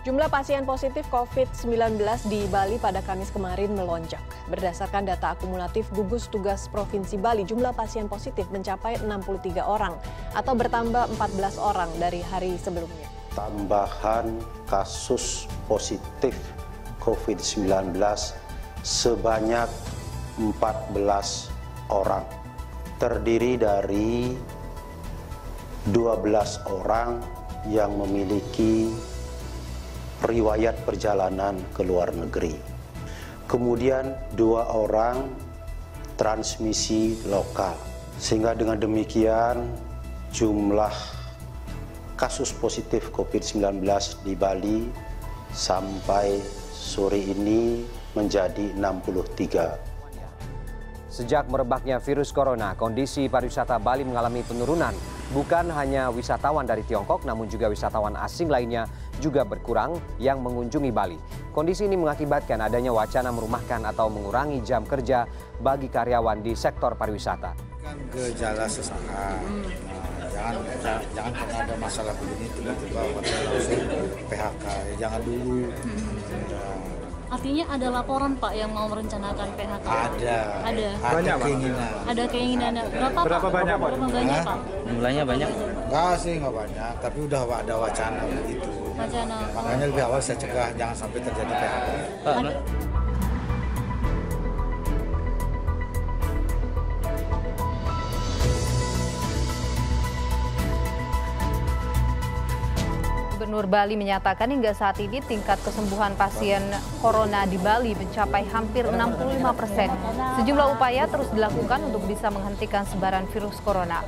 Jumlah pasien positif COVID-19 di Bali pada Kamis kemarin melonjak. Berdasarkan data akumulatif gugus tugas Provinsi Bali, jumlah pasien positif mencapai 63 orang atau bertambah 14 orang dari hari sebelumnya. Tambahan kasus positif COVID-19 sebanyak 14 orang. Terdiri dari 12 orang yang memiliki riwayat perjalanan ke luar negeri. Kemudian dua orang transmisi lokal. Sehingga dengan demikian jumlah kasus positif COVID-19 di Bali sampai sore ini menjadi 63 Sejak merebaknya virus corona, kondisi pariwisata Bali mengalami penurunan. Bukan hanya wisatawan dari Tiongkok, namun juga wisatawan asing lainnya juga berkurang yang mengunjungi Bali. Kondisi ini mengakibatkan adanya wacana merumahkan atau mengurangi jam kerja bagi karyawan di sektor pariwisata. Kan gejala sesaat. Nah, jangan jangan, jangan karena ada masalah begini tiba-tiba hotel langsung PHK. Ya, jangan dulu. Ya, Artinya ada laporan Pak yang mau merencanakan PHK? ada. Ada. Ada Banyak, Pak? keinginan. Ada keinginan berapa, Berapa Pak? banyak, Pak? Berapa banyak? Pak? Jumlahnya banyak. Enggak sih nggak banyak, tapi udah ada wacana begitu. Wacana. Makanya lebih awal saya cegah jangan sampai terjadi PHK. Pak, Ada- Gubernur Bali menyatakan hingga saat ini tingkat kesembuhan pasien corona di Bali mencapai hampir 65 persen. Sejumlah upaya terus dilakukan untuk bisa menghentikan sebaran virus corona.